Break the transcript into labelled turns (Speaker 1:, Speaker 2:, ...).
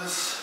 Speaker 1: this